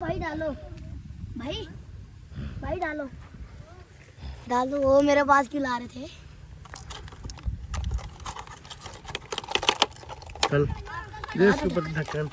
भाई डालो। भाई भाई डालो। डालो वो मेरे पास क्यों ला रहे थे। चल ढक्कन